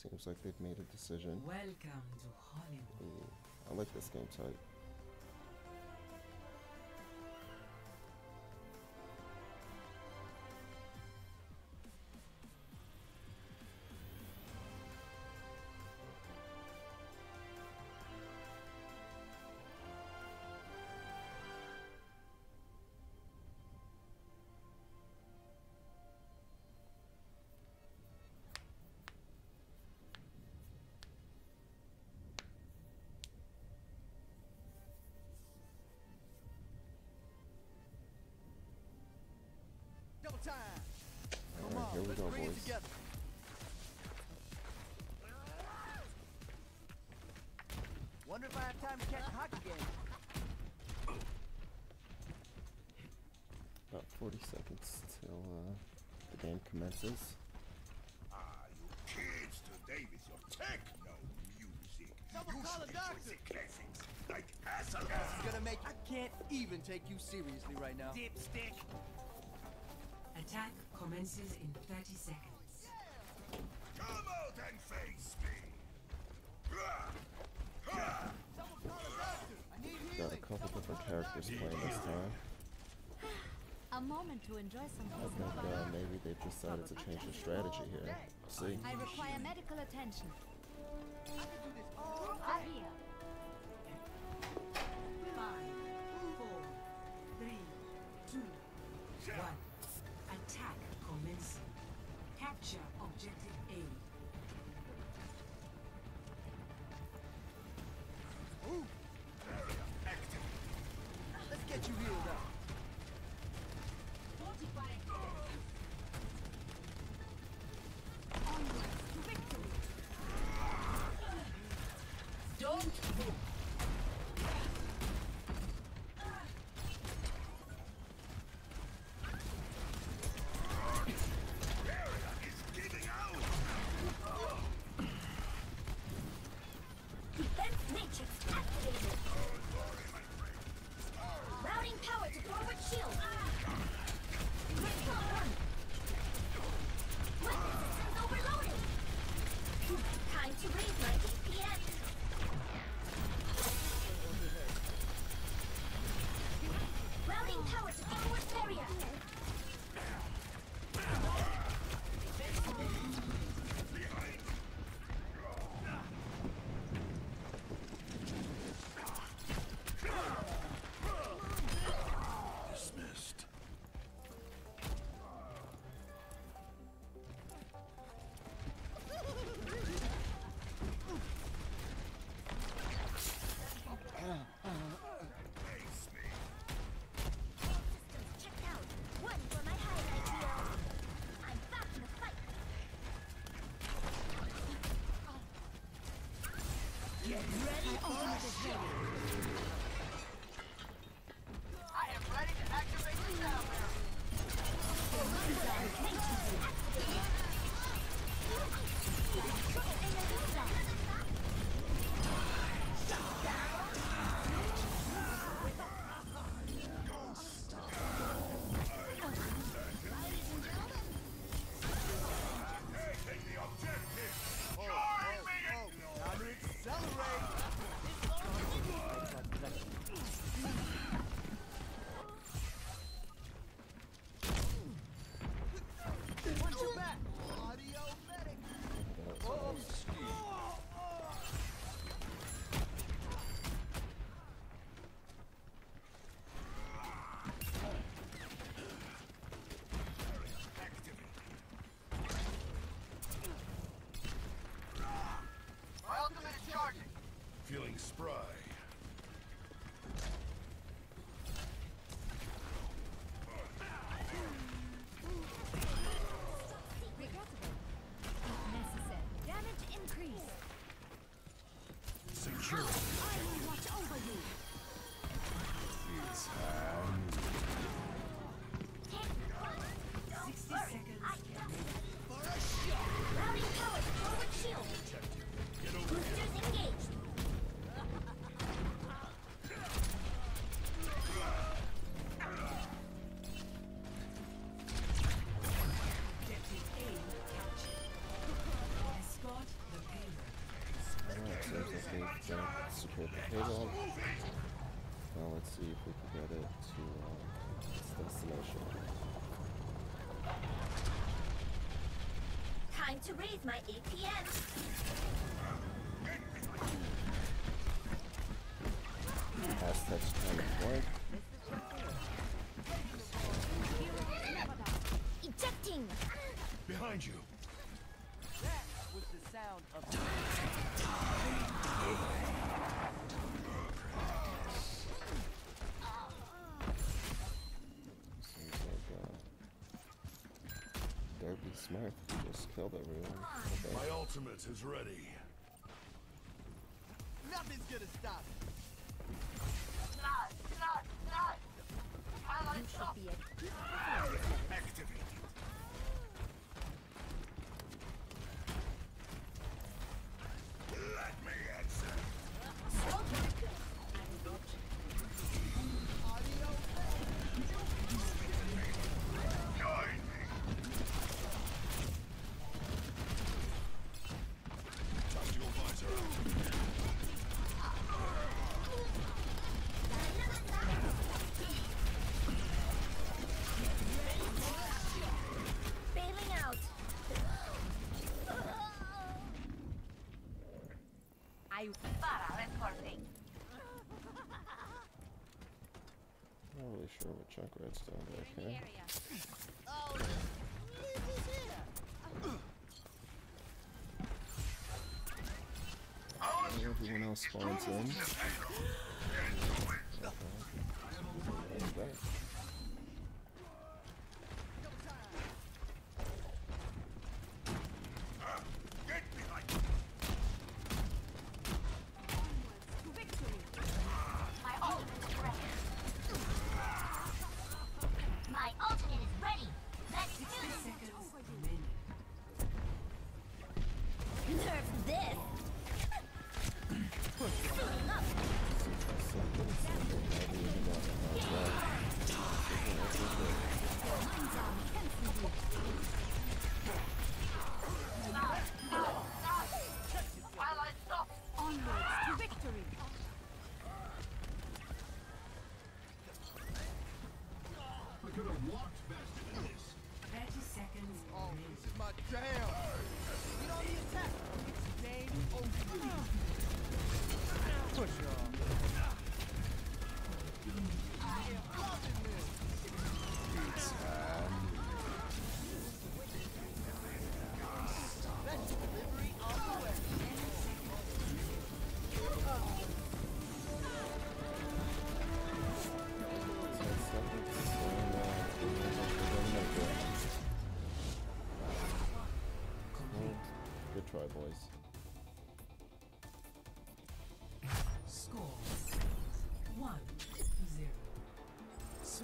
Seems like they've made a decision. Welcome to Hollywood. Ooh, I like this game type. Time. Come Alright, on, here we let's go, bring it boys. together. Wonder if I have time to catch a hockey game. About 40 seconds till uh, the game commences. Ah, you kids today with your techno music. Someone you call a doctor. classics like Asala. This is gonna make I can't even take you seriously right now. Dipstick. Attack commences in 30 seconds. Come out and face me. Someone call a doctor. I need Got a couple different characters playing this time. A moment to enjoy some I think uh, maybe they've decided to change their strategy here. See? I require medical attention. I can do this all here. Five, four, three, two, one. Don't Get ready? For Time to raise my APM. Aztec's trying to flank. Ejecting. Behind you. That was the sound of Seems like uh, Derby Smith just killed everyone. Okay. My ultimate is ready. Nothing's gonna stop it. You should be at I. Not really sure what Junkrat's doing back. Oh, leave this here. Everyone else spawns in.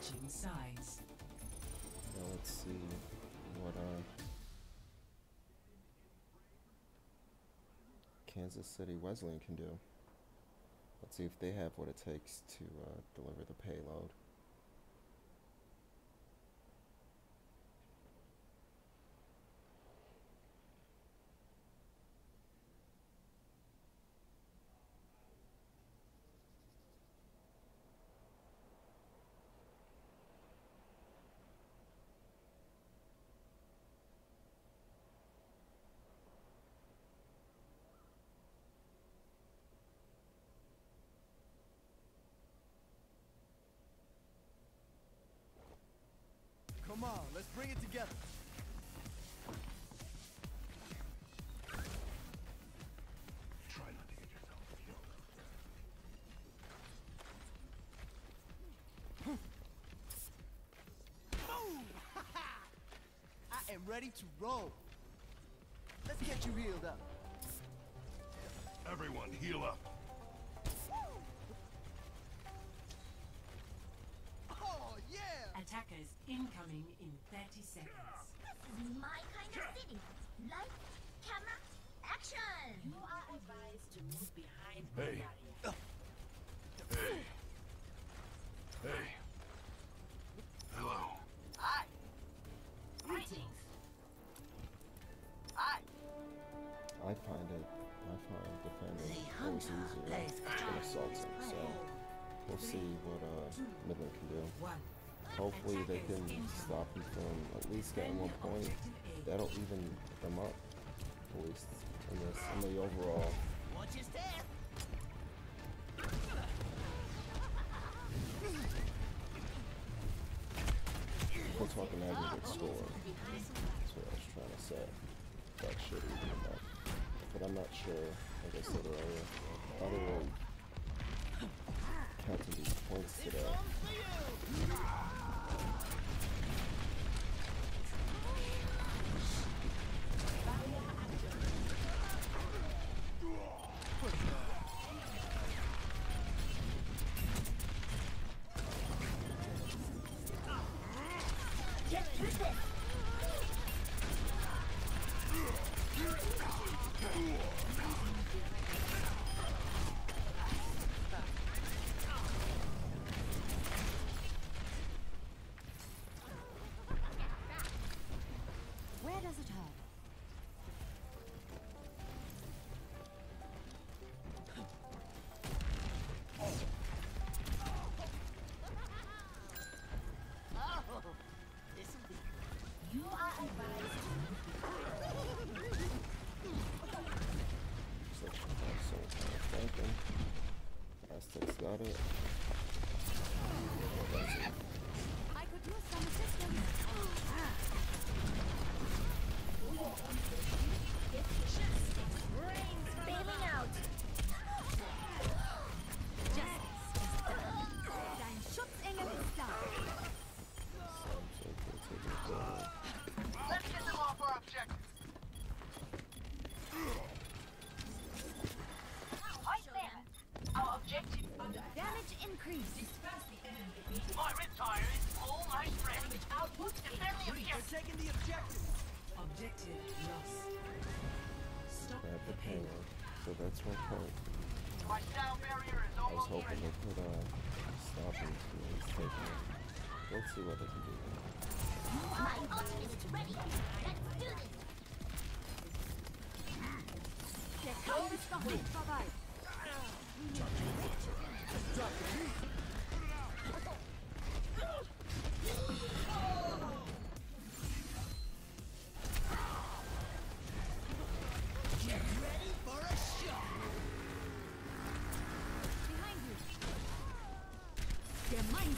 Switching sides. Now let's see what uh Kansas City Wesleyan can do. Let's see if they have what it takes to uh, deliver the payload. Come on, let's bring it together. Try not to get yourself killed. Boom! I am ready to roll. Let's get you healed up. Everyone, heal up. Attackers incoming in 30 seconds. This is my kind of city. Light, camera, action. You are advised to move behind Hey. Hey. Hey. Hello. Hi. Greetings. Hi. I find it, I find defending always easier than assaulting, so we'll see what uh, Midland can do. One. Hopefully they can stop him from at least getting one point. That'll even them up, at least in this, in the overall. Watch your step. We're talking aggregate score. That's what I was trying to say. That should even them up. But I'm not sure, like I said earlier, they will counting these points today. Objective. Objective lost. Stop They the payload. So that's my point. My sound barrier is I was hoping they could uh, stop him his taking it. Let's see what they can do. My ultimate is ready. Let's do this. Nicht vorbei. Ready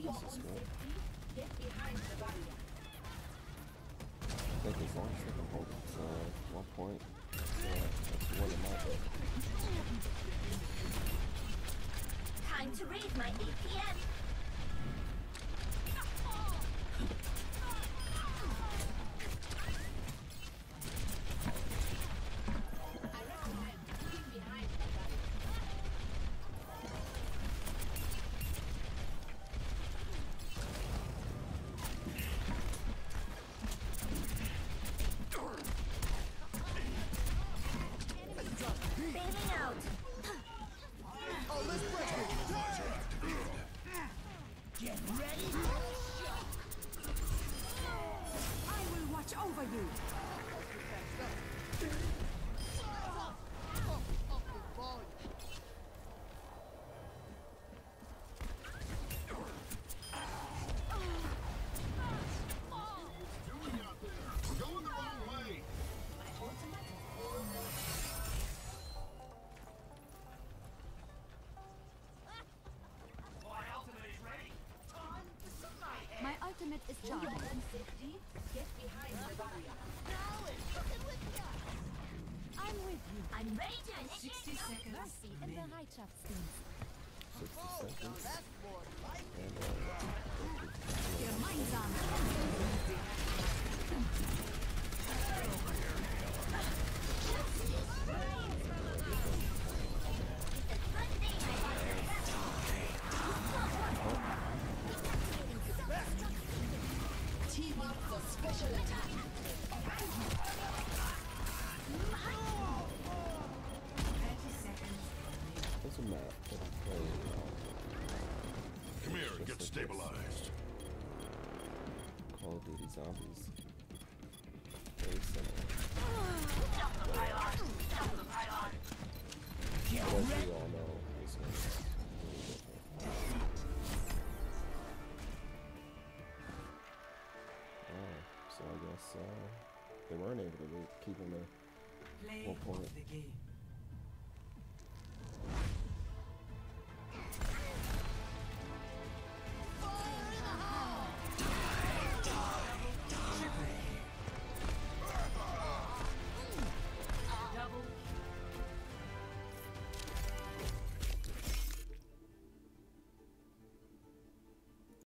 I think as long as they can hold it uh, one point, that's, more than enough. Time to raise my APM. Bailing out. Let's break it. Get ready for shot. I will watch over you. Zombies. Very similar. One's really different. Oh, so I guess uh, they weren't able to keep him. Play Well, point. the.